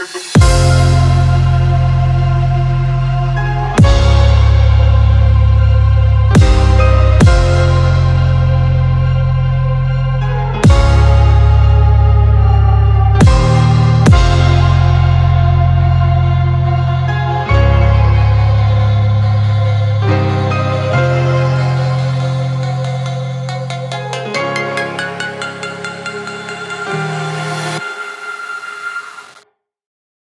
get the